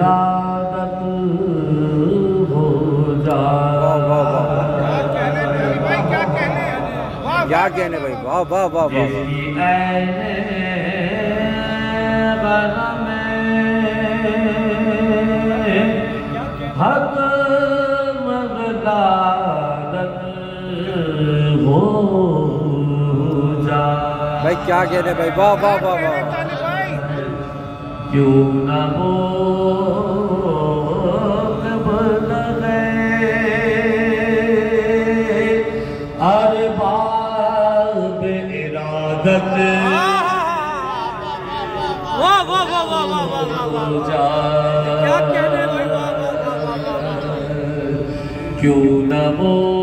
ولادت ہو جائے کیا کہنے بھائی واہ واہ واہ واہ حق مغدادت ہو جائے بھائی کیا کہنے بھائی واہ واہ واہ واہ کیوں نہ وہ کیوں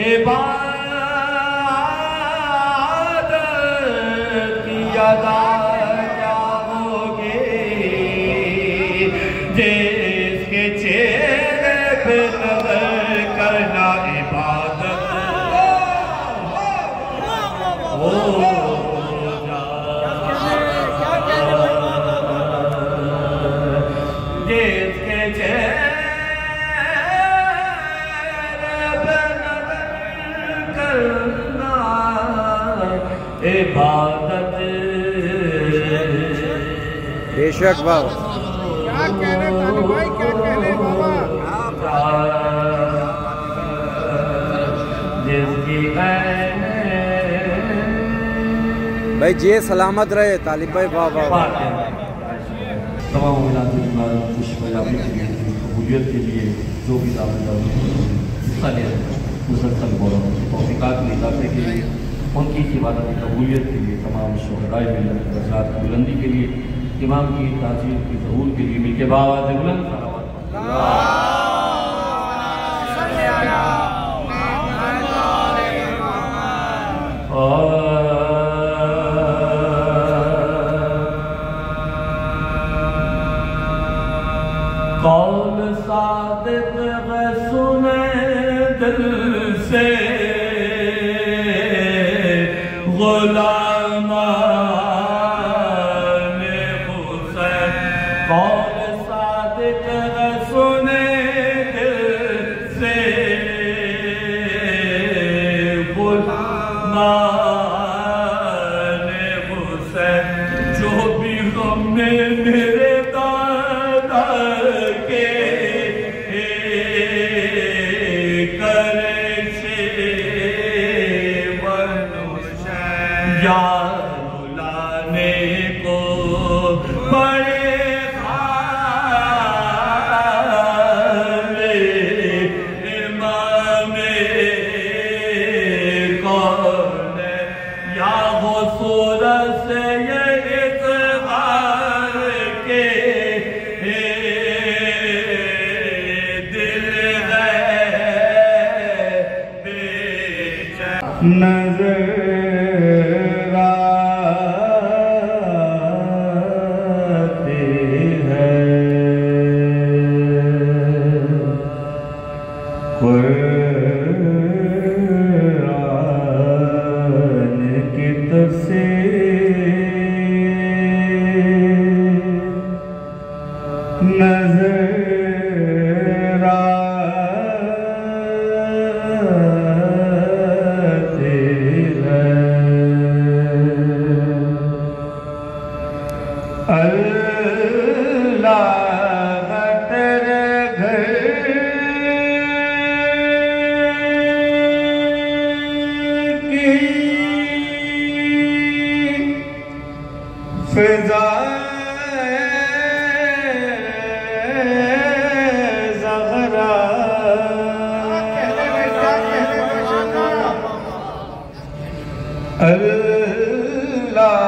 Hey, bye. عبادت۔ بے شک بابا کیا کہنے تھا بھائی؟ کیا کہنے بابا؟ جس کی بھائی جی سلامت رہے طالب بھائی بابا تمام ولایت کی بارے خوش بیانی کے لیے قبولیت کے لیے جو بھی دعوت کا حصہ لے مسلسل بولا توفیقات میں اضافے کے لیے۔ ان کی عبادت قبولیت کے لیے تمام شہرائے ملت درجات کی بلندی کے لیے، امام کی تاثیر کی ظہور کے لیے مل کے باواز بلند قول صادق سنے دل اللہ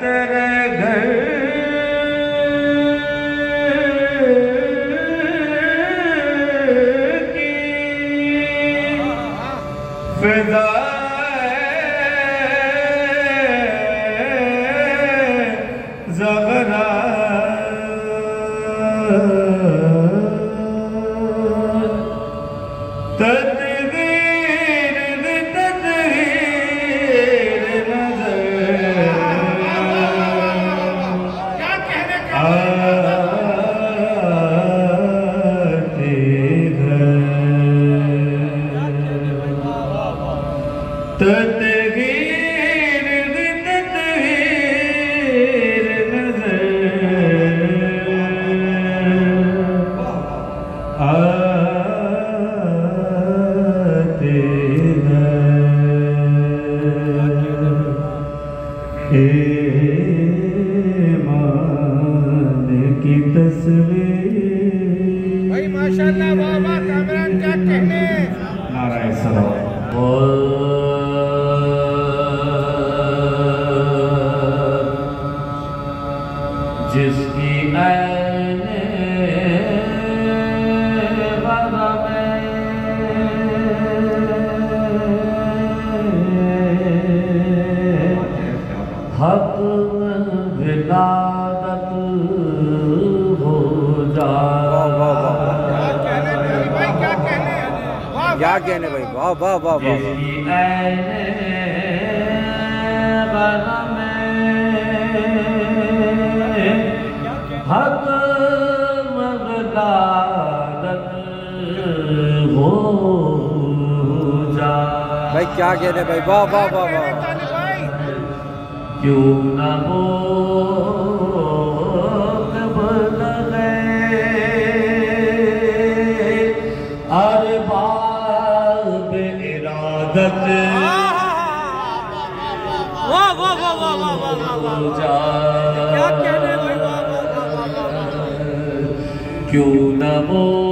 تیرے گھر کی فضا زغرہ کیا کہنے بھائی واہ واہ واہ واہ بھائی، کیا کہنے بھائی واہ واہ واہ واہ۔ کیوں نہ ہو کیوں نہ وہ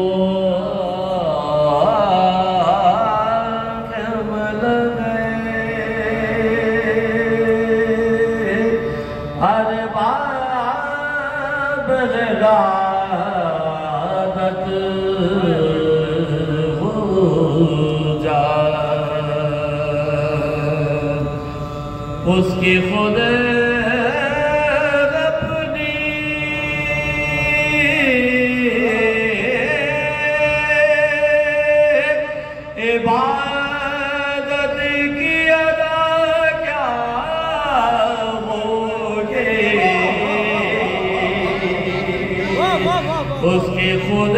اس کی خود عبادت کی ادا کیا ہوگے اس کی خود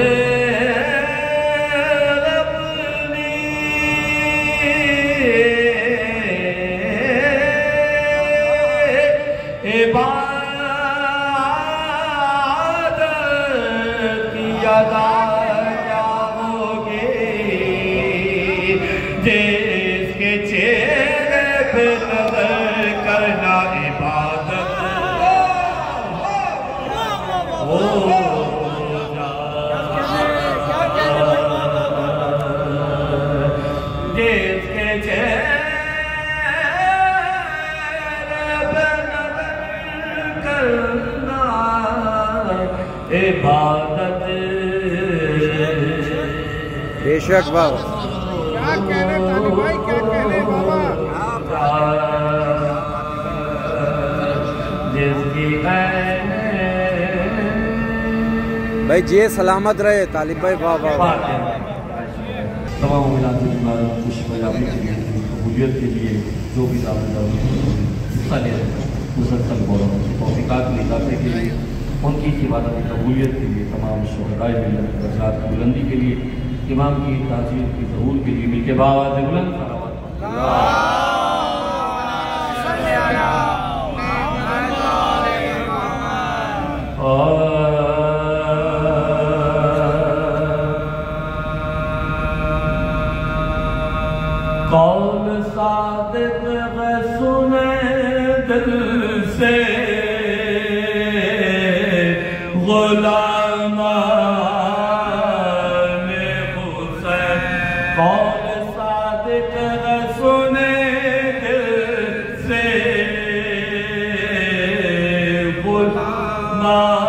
عبادت کی ادا عبادت بے شک بابا کیا کہنے طالب بھائی کیا کہنے بابا جس کی عین بھائی جی سلامت رہے طالب بھائی واہ تمام کے بعد خوش پیابی کے لیے قبولیت کے لیے جو بھی دعوت حصہ لے رہے ہیں مسلسل بول رہا ہوں توفیقات میں اضافے کے لیے ان کی عبادت کی قبولیت کے لیے تمام شہرائے ملت درجات کی بلندی کے لیے، امام کی تاثیر کی ظہور کے لیے مل کے باواز بلند صلوات قول صادق 감사합니다.